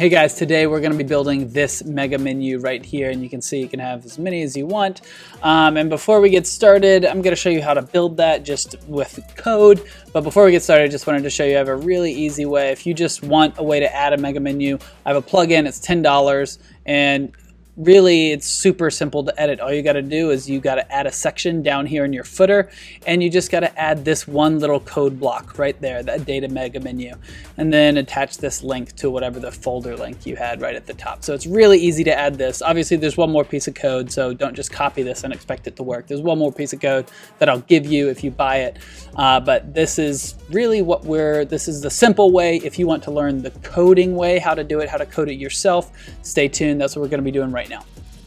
Hey guys, today we're going to be building this mega menu right here and you can see you can have as many as you want. Um, and before we get started, I'm going to show you how to build that just with code. But before we get started, I just wanted to show you I have a really easy way. If you just want a way to add a mega menu, I have a plugin, it's $10 and really it's super simple to edit. All you got to do is you got to add a section down here in your footer and you just got to add this one little code block right there, that data mega menu, and then attach this link to whatever the folder link you had right at the top. So it's really easy to add this. Obviously there's one more piece of code, so don't just copy this and expect it to work. There's one more piece of code that I'll give you if you buy it, uh, but this is really what we're, this is the simple way. If you want to learn the coding way, how to do it, how to code it yourself, stay tuned. That's what we're going to be doing right now.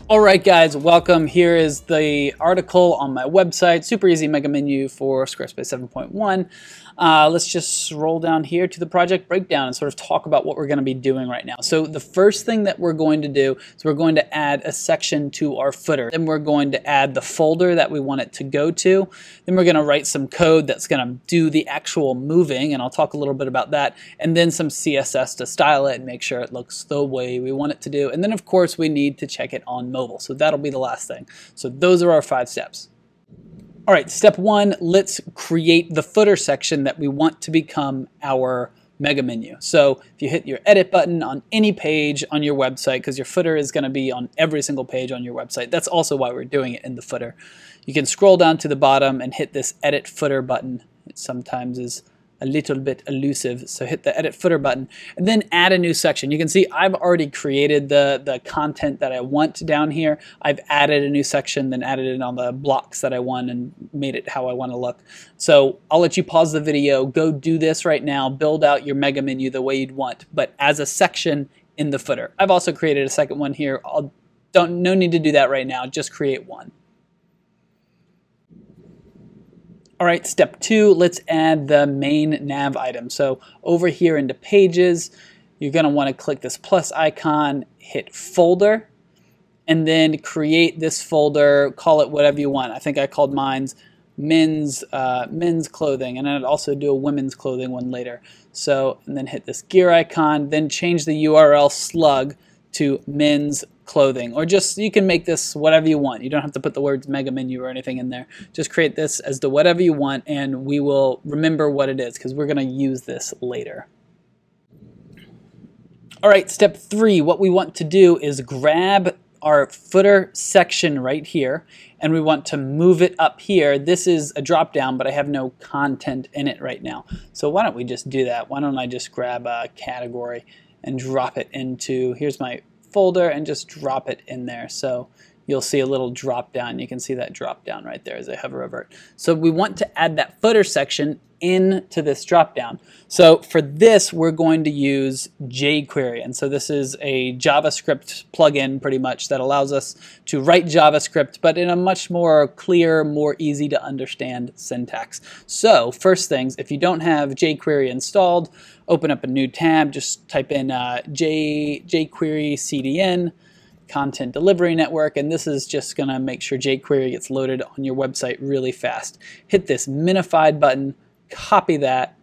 All right, guys, welcome. Here is the article on my website, super easy mega menu for Squarespace 7.1. Uh, let's just scroll down here to the project breakdown and sort of talk about what we're going to be doing right now. So the first thing that we're going to do is we're going to add a section to our footer. Then we're going to add the folder that we want it to go to. Then we're going to write some code that's going to do the actual moving, and I'll talk a little bit about that, and then some CSS to style it and make sure it looks the way we want it to do. And then, of course, we need to check it on mobile. So that'll be the last thing. So those are our five steps. All right, step one, let's create the footer section that we want to become our mega menu. So if you hit your edit button on any page on your website, because your footer is going to be on every single page on your website, that's also why we're doing it in the footer. You can scroll down to the bottom and hit this edit footer button. It sometimes is a little bit elusive. So hit the edit footer button and then add a new section. You can see I've already created the, the content that I want down here. I've added a new section, then added it on the blocks that I want and made it how I want to look. So I'll let you pause the video, go do this right now, build out your mega menu the way you'd want, but as a section in the footer. I've also created a second one here. I'll, don't, no need to do that right now, just create one. All right, step two, let's add the main nav item. So over here into pages, you're gonna wanna click this plus icon, hit folder, and then create this folder, call it whatever you want. I think I called mine's men's uh, men's clothing, and I'd also do a women's clothing one later. So, and then hit this gear icon, then change the URL slug to men's clothing or just you can make this whatever you want. You don't have to put the words mega menu or anything in there. Just create this as the whatever you want and we will remember what it is because we're going to use this later. All right step three. What we want to do is grab our footer section right here and we want to move it up here. This is a drop down but I have no content in it right now. So why don't we just do that? Why don't I just grab a category and drop it into here's my folder and just drop it in there. So you'll see a little drop down. You can see that drop down right there as I hover over it. So we want to add that footer section into this drop down. So for this, we're going to use jQuery. And so this is a JavaScript plugin pretty much that allows us to write JavaScript, but in a much more clear, more easy to understand syntax. So first things, if you don't have jQuery installed, open up a new tab, just type in uh, J, jQuery CDN, content delivery network, and this is just gonna make sure jQuery gets loaded on your website really fast. Hit this minified button, copy that,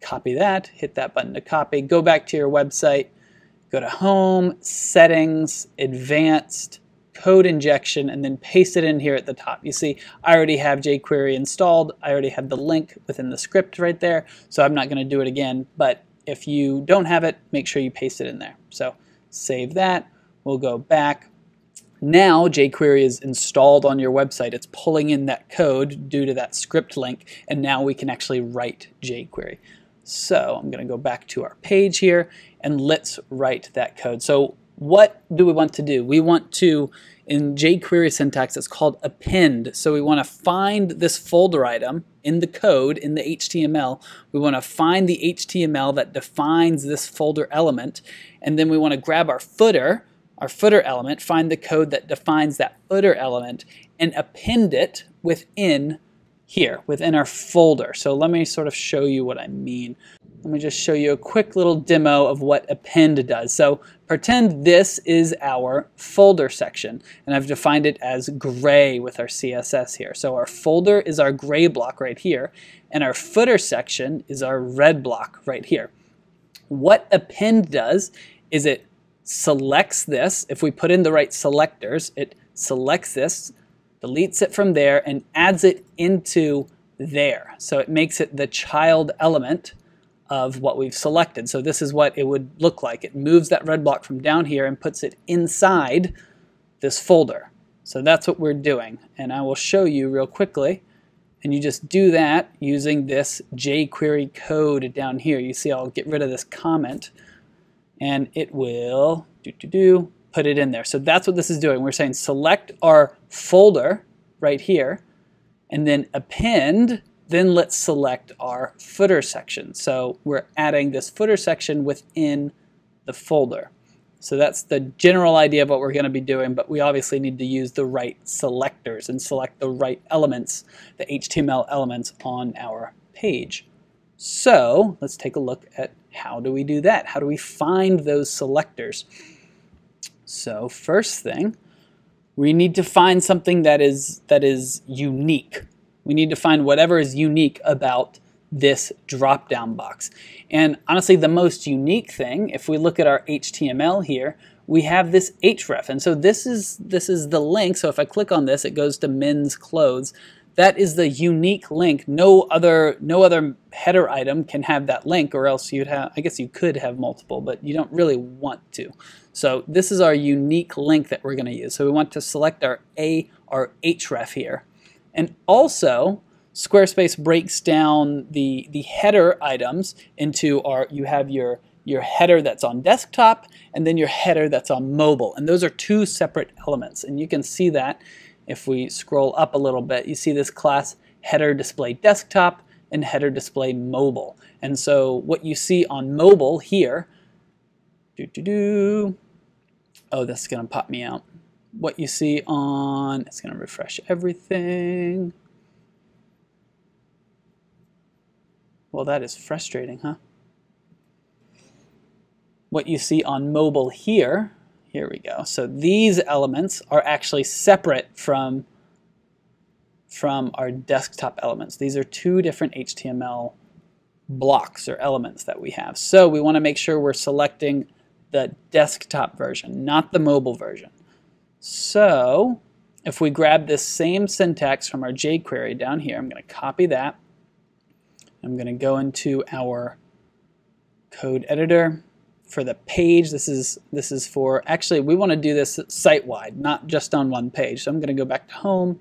copy that, hit that button to copy, go back to your website, go to Home, Settings, Advanced, Code Injection, and then paste it in here at the top. You see, I already have jQuery installed. I already have the link within the script right there, so I'm not going to do it again. But if you don't have it, make sure you paste it in there. So save that. We'll go back. Now jQuery is installed on your website. It's pulling in that code due to that script link, and now we can actually write jQuery. So I'm going to go back to our page here, and let's write that code. So what do we want to do? We want to, in jQuery syntax, it's called append. So we want to find this folder item in the code, in the HTML. We want to find the HTML that defines this folder element, and then we want to grab our footer, our footer element, find the code that defines that footer element, and append it within here, within our folder. So let me sort of show you what I mean. Let me just show you a quick little demo of what append does. So pretend this is our folder section, and I've defined it as gray with our CSS here. So our folder is our gray block right here, and our footer section is our red block right here. What append does is it selects this. If we put in the right selectors, it selects this, deletes it from there, and adds it into there. So it makes it the child element of what we've selected. So this is what it would look like. It moves that red block from down here and puts it inside this folder. So that's what we're doing. And I will show you real quickly. And you just do that using this jQuery code down here. You see I'll get rid of this comment and it will do, do, do, put it in there. So that's what this is doing. We're saying select our folder right here and then append then let's select our footer section. So we're adding this footer section within the folder. So that's the general idea of what we're going to be doing, but we obviously need to use the right selectors and select the right elements, the HTML elements on our page. So let's take a look at how do we do that? How do we find those selectors? So first thing, we need to find something that is that is unique. We need to find whatever is unique about this drop-down box. And honestly, the most unique thing, if we look at our HTML here, we have this href. And so this is this is the link. So if I click on this, it goes to men's clothes. That is the unique link. No other no other header item can have that link, or else you'd have. I guess you could have multiple, but you don't really want to. So this is our unique link that we're going to use. So we want to select our a our href here. And also, Squarespace breaks down the, the header items into our, you have your, your header that's on desktop and then your header that's on mobile. And those are two separate elements. And you can see that if we scroll up a little bit, you see this class header display desktop and header display mobile. And so what you see on mobile here, do do do, oh, that's gonna pop me out what you see on, it's going to refresh everything. Well, that is frustrating, huh? What you see on mobile here, here we go. So these elements are actually separate from, from our desktop elements. These are two different HTML blocks or elements that we have. So we want to make sure we're selecting the desktop version, not the mobile version. So if we grab this same syntax from our jQuery down here, I'm going to copy that. I'm going to go into our code editor for the page. This is this is for actually we want to do this site-wide, not just on one page. So I'm going to go back to home,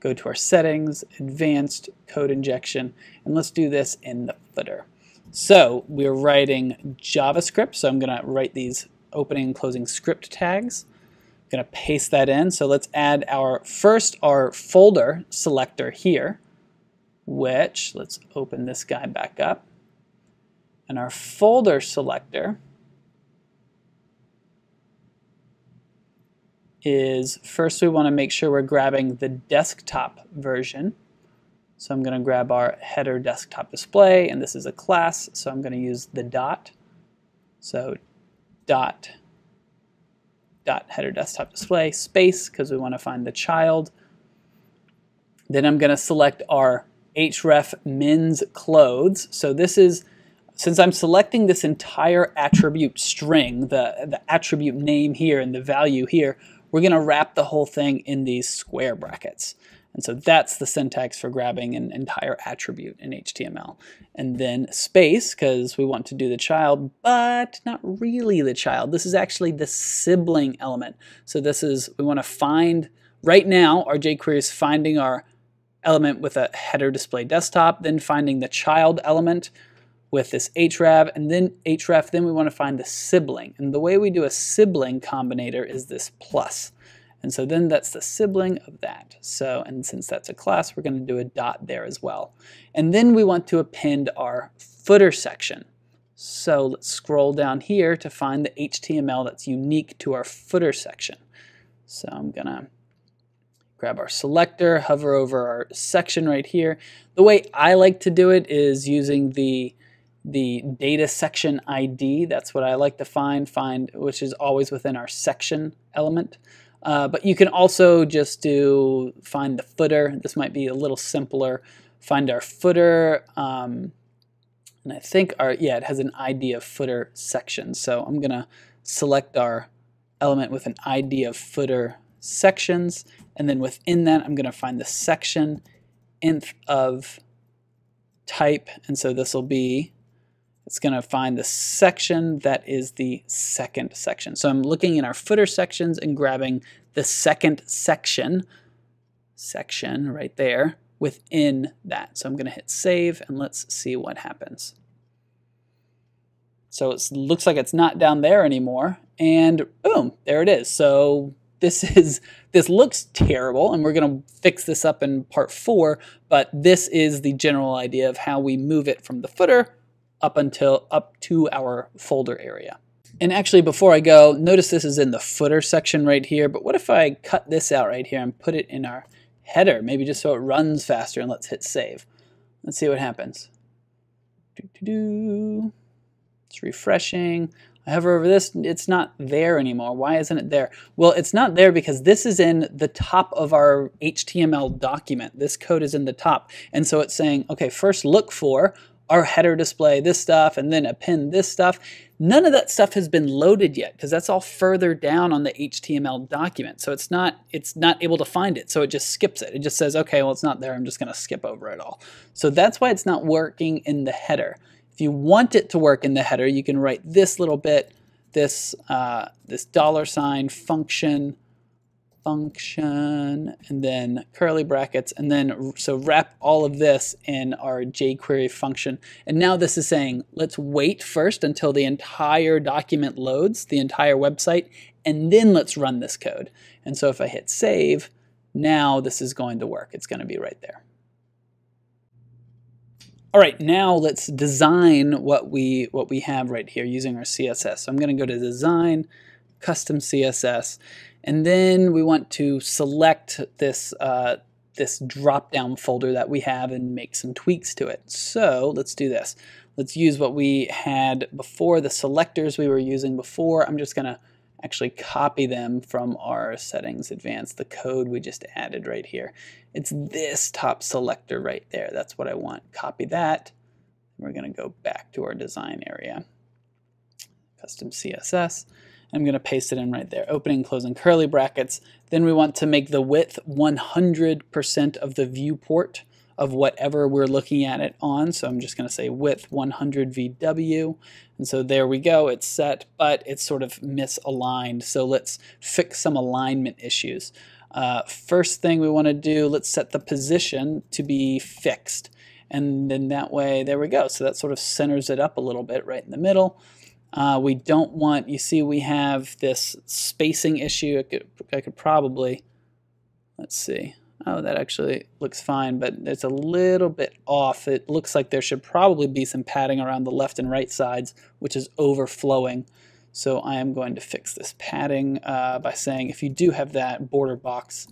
go to our settings, advanced code injection, and let's do this in the footer. So we're writing JavaScript, so I'm going to write these opening and closing script tags I'm going to paste that in. So let's add our first our folder selector here, which let's open this guy back up. And our folder selector is first we want to make sure we're grabbing the desktop version. So I'm going to grab our header desktop display, and this is a class, so I'm going to use the dot. So dot dot header desktop display space because we want to find the child. Then I'm going to select our href men's clothes. So this is, since I'm selecting this entire attribute string, the, the attribute name here and the value here, we're going to wrap the whole thing in these square brackets. And so that's the syntax for grabbing an entire attribute in HTML. And then space, because we want to do the child, but not really the child. This is actually the sibling element. So this is, we want to find, right now, our jQuery is finding our element with a header display desktop, then finding the child element with this href, and then href, then we want to find the sibling. And the way we do a sibling combinator is this plus. And so then that's the sibling of that. So, and since that's a class, we're going to do a dot there as well. And then we want to append our footer section. So let's scroll down here to find the HTML that's unique to our footer section. So I'm going to grab our selector, hover over our section right here. The way I like to do it is using the the data section ID. That's what I like to find, find which is always within our section element. Uh, but you can also just do find the footer. This might be a little simpler. Find our footer. Um, and I think our, yeah, it has an ID of footer section. So I'm going to select our element with an ID of footer sections, and then within that, I'm going to find the section nth of type, and so this will be, it's going to find the section that is the second section. So I'm looking in our footer sections and grabbing the second section, section right there, within that. So I'm going to hit save, and let's see what happens. So it looks like it's not down there anymore, and boom, there it is. So this is this looks terrible and we're going to fix this up in part four but this is the general idea of how we move it from the footer up until up to our folder area and actually before I go notice this is in the footer section right here but what if I cut this out right here and put it in our header maybe just so it runs faster and let's hit save let's see what happens doo -doo -doo. it's refreshing I hover over this, it's not there anymore. Why isn't it there? Well, it's not there because this is in the top of our HTML document. This code is in the top. And so it's saying, okay, first look for our header display, this stuff, and then append this stuff. None of that stuff has been loaded yet because that's all further down on the HTML document. So it's not it's not able to find it. So it just skips it. It just says, okay, well, it's not there. I'm just going to skip over it all. So that's why it's not working in the header. If you want it to work in the header, you can write this little bit, this, uh, this dollar sign function, function, and then curly brackets, and then so wrap all of this in our jQuery function. And now this is saying, let's wait first until the entire document loads, the entire website, and then let's run this code. And so if I hit save, now this is going to work. It's going to be right there. All right, now let's design what we what we have right here using our CSS. So I'm going to go to Design, Custom CSS, and then we want to select this uh, this drop-down folder that we have and make some tweaks to it. So let's do this. Let's use what we had before, the selectors we were using before. I'm just going to actually copy them from our settings advanced, the code we just added right here. It's this top selector right there. That's what I want. Copy that. We're going to go back to our design area. Custom CSS. I'm going to paste it in right there, opening, closing curly brackets. Then we want to make the width 100% of the viewport of whatever we're looking at it on. So I'm just going to say width 100 VW. And so there we go, it's set, but it's sort of misaligned. So let's fix some alignment issues. Uh, first thing we want to do, let's set the position to be fixed. And then that way, there we go. So that sort of centers it up a little bit right in the middle. Uh, we don't want, you see we have this spacing issue. I could, I could probably, let's see, Oh, that actually looks fine, but it's a little bit off. It looks like there should probably be some padding around the left and right sides, which is overflowing. So I am going to fix this padding uh, by saying if you do have that border box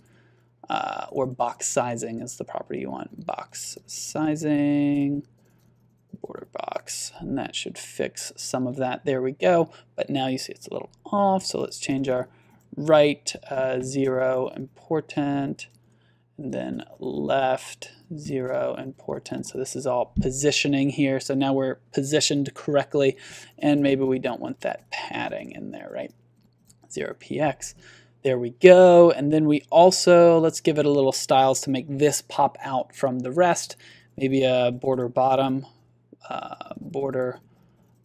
uh, or box sizing is the property you want. Box sizing, border box, and that should fix some of that. There we go. But now you see it's a little off, so let's change our right uh, zero important and then left, zero, important. So this is all positioning here. So now we're positioned correctly, and maybe we don't want that padding in there, right? 0px. There we go. And then we also, let's give it a little styles to make this pop out from the rest. Maybe a border bottom, uh, border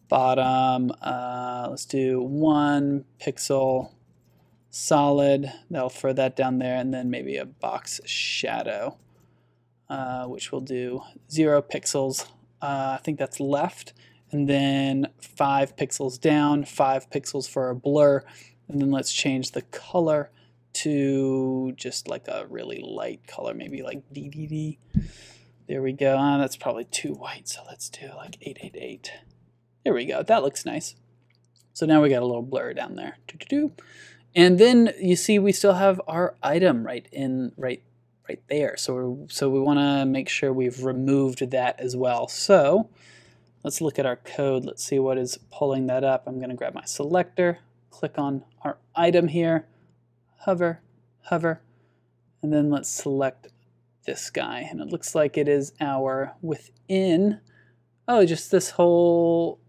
bottom. Uh, let's do one pixel solid. That'll throw that down there, and then maybe a box shadow, uh, which will do zero pixels. Uh, I think that's left, and then five pixels down, five pixels for a blur, and then let's change the color to just like a really light color, maybe like DDD. There we go. Uh, that's probably too white, so let's do like 888. There we go. That looks nice. So now we got a little blur down there. Doo -doo -doo. And then you see we still have our item right in right right there. So so we want to make sure we've removed that as well. So let's look at our code. Let's see what is pulling that up. I'm going to grab my selector, click on our item here, hover, hover, and then let's select this guy. And it looks like it is our within, oh, just this whole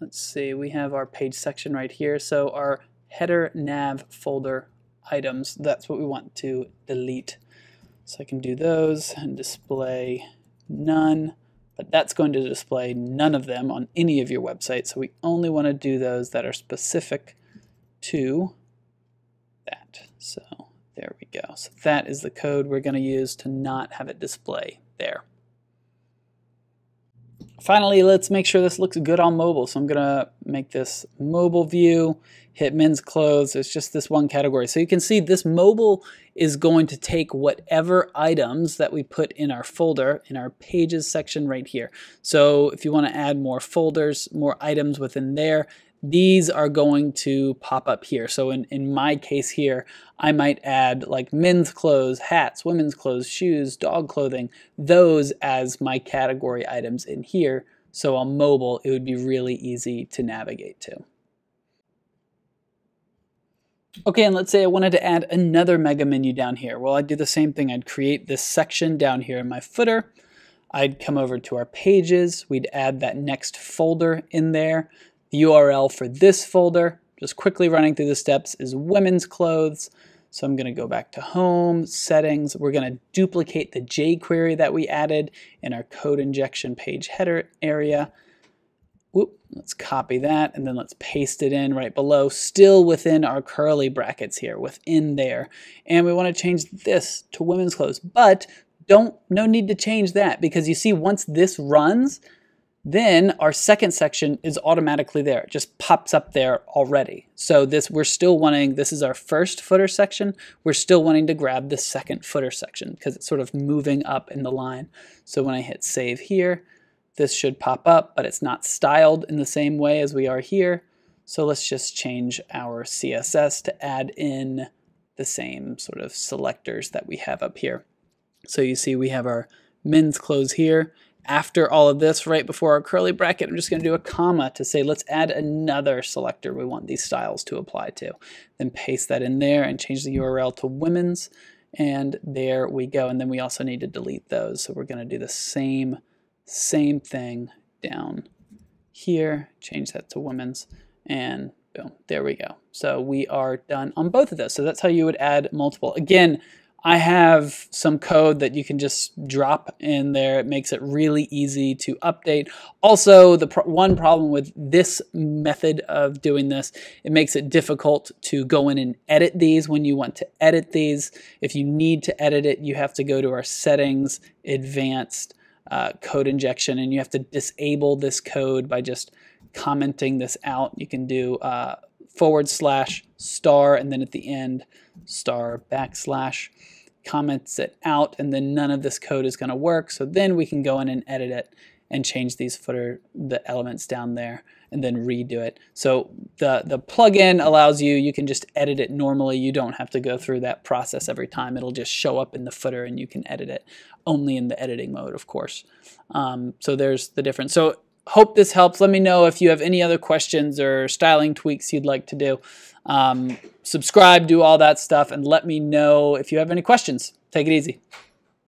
let's see, we have our page section right here. So our header nav folder items, that's what we want to delete. So I can do those and display none, but that's going to display none of them on any of your websites. So we only want to do those that are specific to that. So there we go. So that is the code we're going to use to not have it display there. Finally, let's make sure this looks good on mobile. So I'm going to make this mobile view, hit men's clothes. It's just this one category. So you can see this mobile is going to take whatever items that we put in our folder in our pages section right here. So if you want to add more folders, more items within there, these are going to pop up here. So in, in my case here, I might add like men's clothes, hats, women's clothes, shoes, dog clothing, those as my category items in here. So on mobile, it would be really easy to navigate to. Okay, and let's say I wanted to add another mega menu down here. Well, I'd do the same thing. I'd create this section down here in my footer. I'd come over to our pages. We'd add that next folder in there. The URL for this folder, just quickly running through the steps, is women's clothes. So I'm going to go back to home, settings. We're going to duplicate the jQuery that we added in our code injection page header area. Let's copy that and then let's paste it in right below, still within our curly brackets here, within there. And we want to change this to women's clothes, but don't, no need to change that because you see once this runs, then our second section is automatically there. It just pops up there already. So this we're still wanting, this is our first footer section. We're still wanting to grab the second footer section because it's sort of moving up in the line. So when I hit save here, this should pop up, but it's not styled in the same way as we are here. So let's just change our CSS to add in the same sort of selectors that we have up here. So you see we have our men's clothes here after all of this, right before our curly bracket, I'm just going to do a comma to say let's add another selector we want these styles to apply to. Then paste that in there and change the URL to women's. And there we go. And then we also need to delete those. So we're going to do the same, same thing down here. Change that to women's. And boom, there we go. So we are done on both of those. So that's how you would add multiple. Again, I have some code that you can just drop in there. It makes it really easy to update. Also, the one problem with this method of doing this, it makes it difficult to go in and edit these when you want to edit these. If you need to edit it, you have to go to our settings, advanced uh, code injection, and you have to disable this code by just commenting this out. You can do uh, forward slash star and then at the end star backslash comments it out and then none of this code is going to work. So then we can go in and edit it and change these footer, the elements down there and then redo it. So the, the plugin allows you, you can just edit it normally. You don't have to go through that process every time. It'll just show up in the footer and you can edit it only in the editing mode, of course. Um, so there's the difference. So hope this helps. Let me know if you have any other questions or styling tweaks you'd like to do. Um, subscribe, do all that stuff, and let me know if you have any questions. Take it easy.